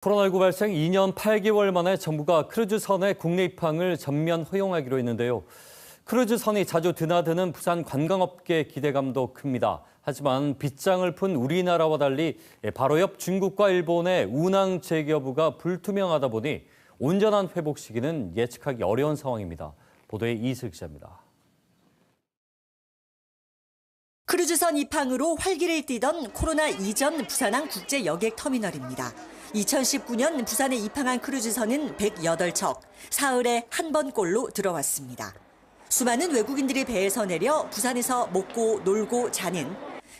코로나19 발생 2년 8개월 만에 정부가 크루즈선의 국내 입항을 전면 허용하기로 했는데요. 크루즈선이 자주 드나드는 부산 관광업계 기대감도 큽니다. 하지만 빗장을 푼 우리나라와 달리 바로 옆 중국과 일본의 운항 재개 여부가 불투명하다 보니 온전한 회복 시기는 예측하기 어려운 상황입니다. 보도에 이이슬 기자입니다. 크루즈선 입항으로 활기를 띠던 코로나 이전 부산항 국제 여객 터미널입니다. 2019년 부산에 입항한 크루즈선은 108척, 사흘에 한 번꼴로 들어왔습니다. 수많은 외국인들이 배에서 내려 부산에서 먹고 놀고 자는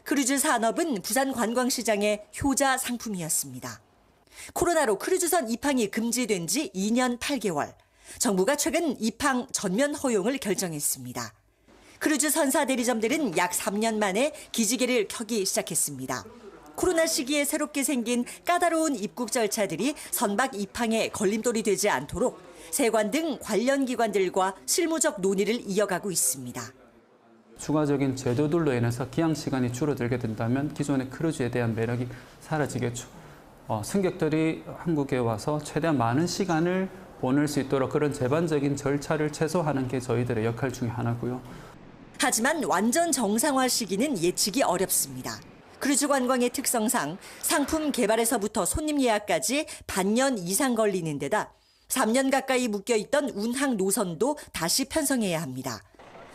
크루즈 산업은 부산 관광시장의 효자 상품이었습니다. 코로나로 크루즈선 입항이 금지된 지 2년 8개월. 정부가 최근 입항 전면 허용을 결정했습니다. 크루즈 선사 대리점들은 약 3년 만에 기지개를 켜기 시작했습니다. 코로나 시기에 새롭게 생긴 까다로운 입국 절차들이 선박 입항에 걸림돌이 되지 않도록 세관 등 관련 기관들과 실무적 논의를 이어가고 있습니다. 추가적인 제도들로 인해서 기항 시간이 줄어들게 된다면 기존의 크루즈에 대한 매력이 사라지겠죠. 어, 승객들이 한국에 와서 최대한 많은 시간을 보낼 수 있도록 그런 제반적인 절차를 최소화하는 게 저희들의 역할 중에 하나고요. 하지만 완전 정상화 시기는 예측이 어렵습니다. 크루즈 관광의 특성상 상품 개발에서부터 손님 예약까지 반년 이상 걸리는 데다 3년 가까이 묶여 있던 운항 노선도 다시 편성해야 합니다.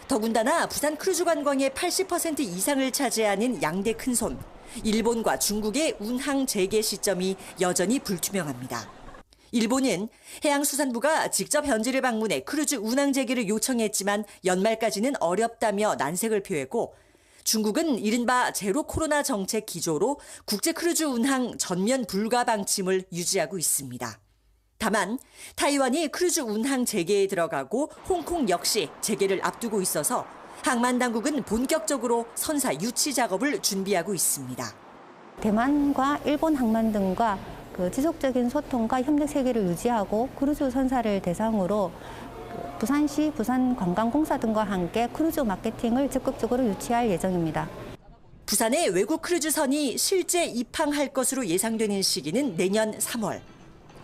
더군다나 부산 크루즈 관광의 80% 이상을 차지하는 양대 큰손, 일본과 중국의 운항 재개 시점이 여전히 불투명합니다. 일본은 해양수산부가 직접 현지를 방문해 크루즈 운항 재개를 요청했지만 연말까지는 어렵다며 난색을 표했고 중국은 이른바 제로 코로나 정책 기조로 국제 크루즈 운항 전면 불가 방침을 유지하고 있습니다. 다만 타이완이 크루즈 운항 재개에 들어가고 홍콩 역시 재개를 앞두고 있어서 항만 당국은 본격적으로 선사 유치 작업을 준비하고 있습니다. 대만과 일본 항만 등과 그 지속적인 소통과 협력 체계를 유지하고 크루즈 선사를 대상으로 그 부산시, 부산관광공사 등과 함께 크루즈 마케팅을 적극적으로 유치할 예정입니다. 부산에 외국 크루즈선이 실제 입항할 것으로 예상되는 시기는 내년 3월.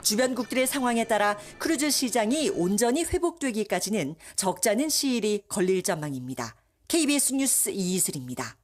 주변국들의 상황에 따라 크루즈 시장이 온전히 회복되기까지는 적잖은 시일이 걸릴 전망입니다. KBS 뉴스 이이슬입니다.